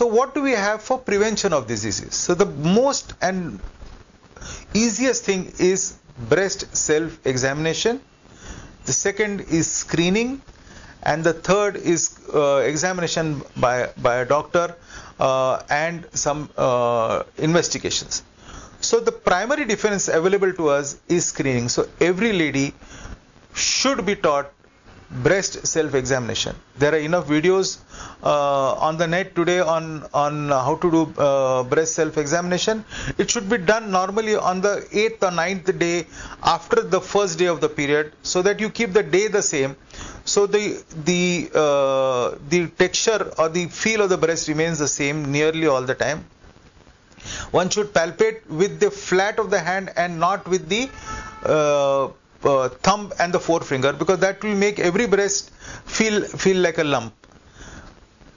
So what do we have for prevention of this disease? So the most and easiest thing is breast self examination. The second is screening and the third is uh, examination by, by a doctor uh, and some uh, investigations. So the primary defense available to us is screening. So every lady should be taught breast self-examination. There are enough videos uh, on the net today on on how to do uh, breast self-examination. It should be done normally on the eighth or ninth day after the first day of the period, so that you keep the day the same. So the the uh, the texture or the feel of the breast remains the same nearly all the time. One should palpate with the flat of the hand and not with the uh, thumb and the forefinger because that will make every breast feel feel like a lump.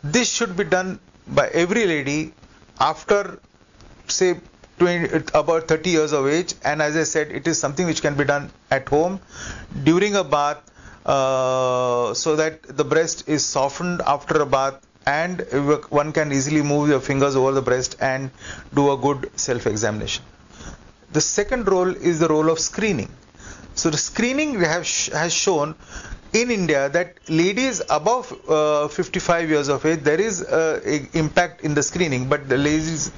This should be done by every lady after say 20, about 30 years of age and as I said it is something which can be done at home during a bath uh, so that the breast is softened after a bath and one can easily move your fingers over the breast and do a good self-examination. The second role is the role of screening. So the screening sh has shown in India that ladies above uh, 55 years of age there is uh, impact in the screening, but the ladies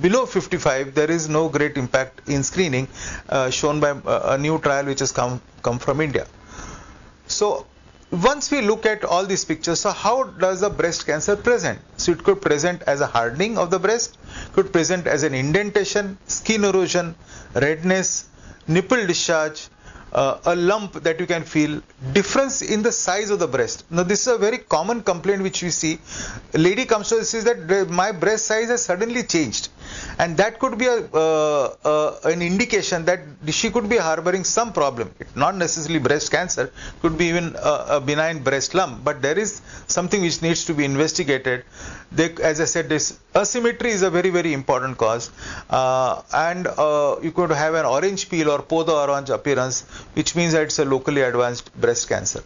below 55 there is no great impact in screening uh, shown by uh, a new trial which has come come from India. So once we look at all these pictures, so how does the breast cancer present? So it could present as a hardening of the breast, could present as an indentation, skin erosion, redness, nipple discharge, uh, a lump that you can feel, difference in the size of the breast. Now this is a very common complaint which we see. A lady comes to us says that my breast size has suddenly changed and that could be a, uh, uh, an indication that she could be harboring some problem. Not necessarily breast cancer, could be even a, a, benign breast lump, but there is something which needs to be investigated. They, as I said, this asymmetry is a very very important cause, uh, and uh, you could have an orange peel or peau d'orange appearance, which means that it's a locally advanced breast cancer.